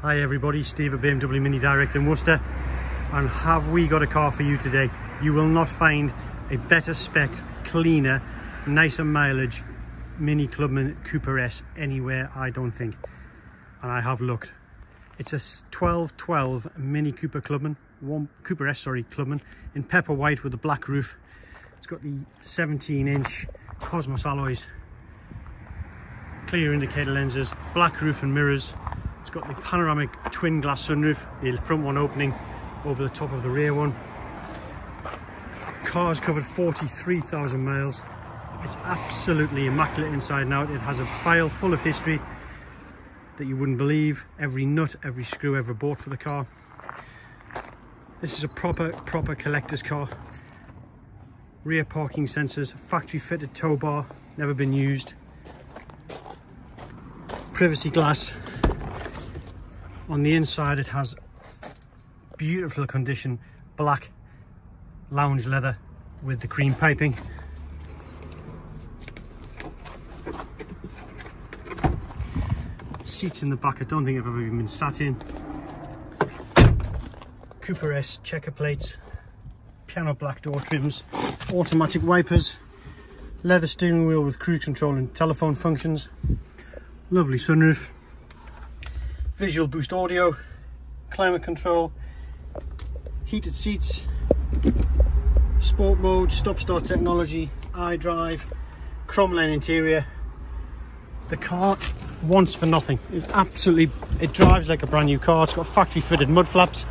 Hi everybody, Steve at BMW Mini Direct in Worcester and have we got a car for you today. You will not find a better spec, cleaner, nicer mileage Mini Clubman Cooper S anywhere I don't think and I have looked. It's a 1212 Mini Cooper Clubman, one Cooper S sorry Clubman in pepper white with a black roof. It's got the 17 inch Cosmos alloys, clear indicator lenses, black roof and mirrors it's got the panoramic twin glass sunroof, the front one opening over the top of the rear one. Car's covered 43,000 miles. It's absolutely immaculate inside and out. It has a file full of history that you wouldn't believe. Every nut, every screw ever bought for the car. This is a proper, proper collector's car. Rear parking sensors, factory fitted tow bar, never been used. Privacy glass, on the inside it has beautiful condition black lounge leather with the cream piping. Seats in the back I don't think I've ever even been sat in. Cooper S checker plates piano black door trims automatic wipers leather steering wheel with cruise control and telephone functions. Lovely sunroof visual boost audio, climate control, heated seats, sport mode, stop start technology, iDrive, chrome line interior. The car wants for nothing. It's absolutely, it drives like a brand new car. It's got factory fitted mud flaps.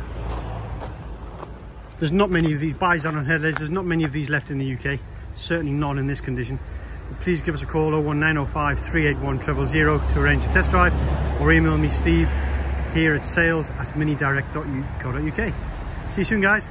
There's not many of these, bi-xenon headlights, there's not many of these left in the UK. Certainly not in this condition. Please give us a call 01905 381 000 to arrange a test drive or email me Steve here at sales at minidirect.co.uk. See you soon guys.